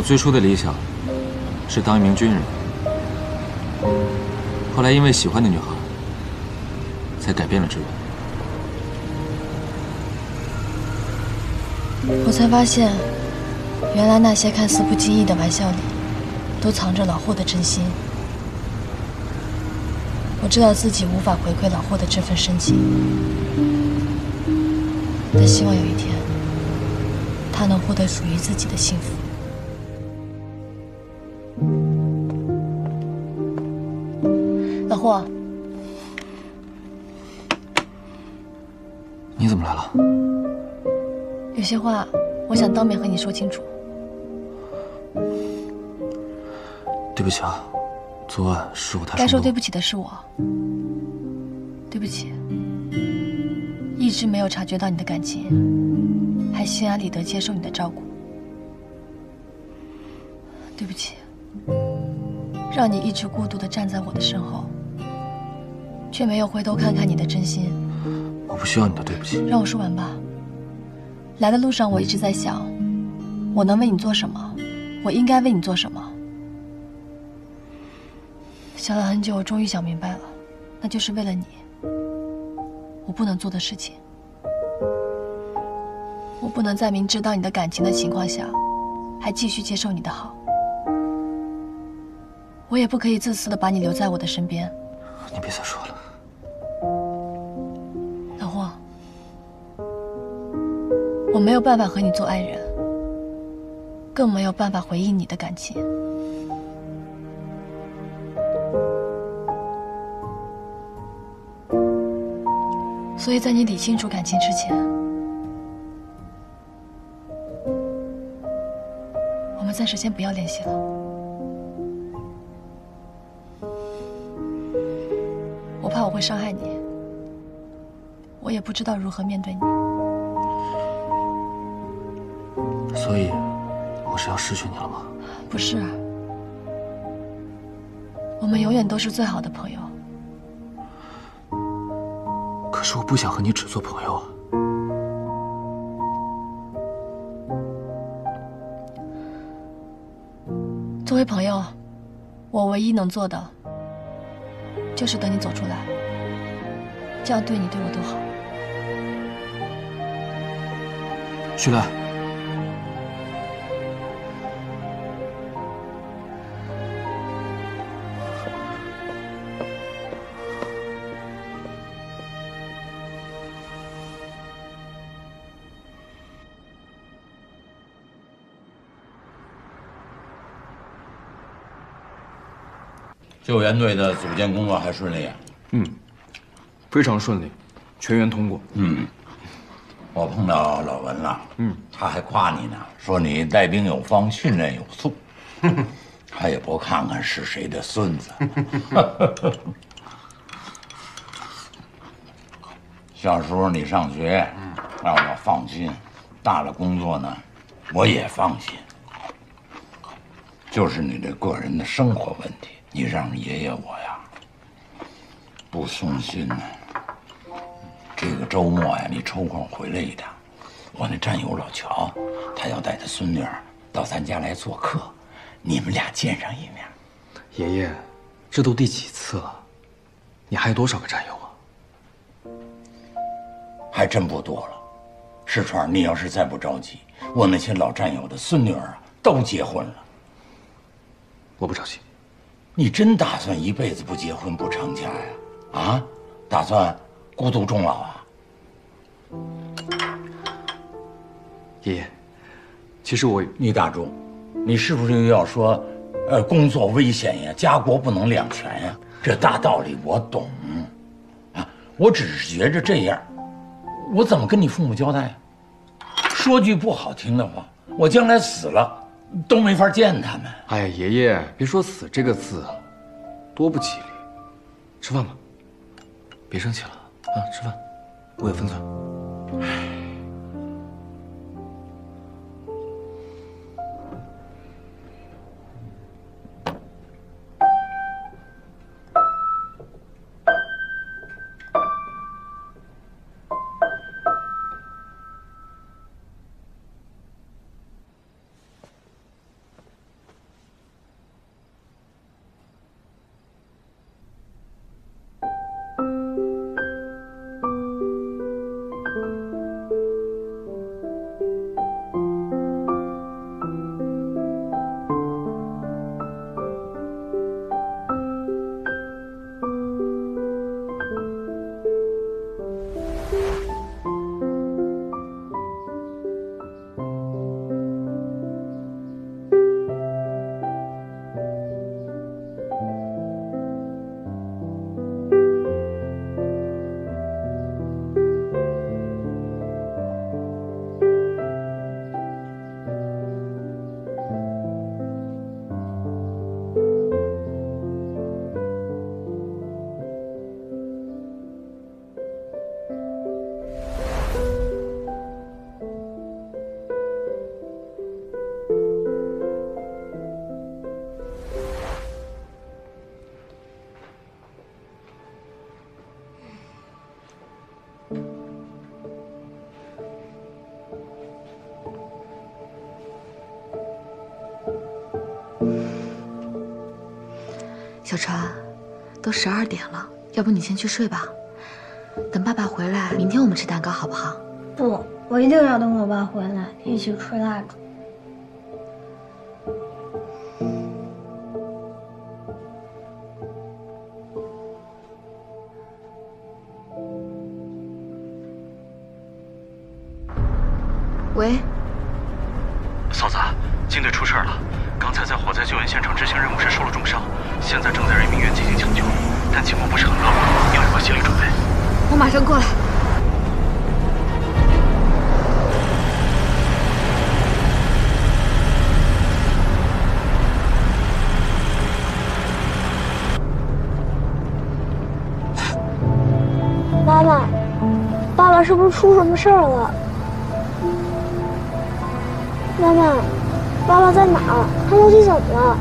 我最初的理想是当一名军人，后来因为喜欢的女孩，才改变了志愿。我才发现，原来那些看似不经意的玩笑里，都藏着老霍的真心。我知道自己无法回馈老霍的这份深情，但希望有一天，他能获得属于自己的幸福。老霍，你怎么来了？有些话我想当面和你说清楚。对不起啊，昨晚是我太该说对不起的是我，对不起，一直没有察觉到你的感情，还心安理得接受你的照顾。对不起，让你一直孤独的站在我的身后，却没有回头看看你的真心。我不需要你的对不起。让我说完吧。来的路上，我一直在想，我能为你做什么？我应该为你做什么？想了很久，我终于想明白了，那就是为了你，我不能做的事情。我不能在明知道你的感情的情况下，还继续接受你的好。我也不可以自私的把你留在我的身边。你别再说了。老霍我没有办法和你做爱人，更没有办法回应你的感情。所以在你理清楚感情之前，我们暂时先不要联系了。我怕我会伤害你，我也不知道如何面对你。所以，我是要失去你了吗？不是，我们永远都是最好的朋友。可是我不想和你只做朋友啊。作为朋友，我唯一能做的，就是等你走出来，这样对你对我都好。徐兰。救援队的组建工作还顺利啊？嗯，非常顺利，全员通过。嗯，我碰到老文了。嗯，他还夸你呢，说你带兵有方，训练有素。他也不看看是谁的孙子。小时候你上学，让我放心；大了工作呢，我也放心。就是你这个人的生活问题。你让爷爷我呀不松心呢。这个周末呀，你抽空回来一趟。我那战友老乔，他要带他孙女儿到咱家来做客，你们俩见上一面。爷爷，这都第几次了？你还有多少个战友啊？还真不多了。石川，你要是再不着急，我那些老战友的孙女儿啊都结婚了。我不着急。你真打算一辈子不结婚不成家呀？啊，打算孤独终老啊？爷爷，其实我……你打住，你是不是又要说，呃，工作危险呀，家国不能两全呀？这大道理我懂，啊，我只是觉着这样，我怎么跟你父母交代？说句不好听的话，我将来死了。都没法见他们。哎呀，爷爷，别说“死”这个字，多不吉利。吃饭吧，别生气了啊！吃饭，我有分寸。小川，都十二点了，要不你先去睡吧。等爸爸回来，明天我们吃蛋糕好不好？不，我一定要等我爸回来一起吹蜡烛。喂，嫂子，金队出事了，刚才在火灾救援现场执行任务时受了重伤，现在正在人民医院进行抢救，但情况不是很乐观，要有个心理准备。我马上过来。妈妈，爸爸是不是出什么事儿了？妈妈，爸爸在哪？他到底怎么了？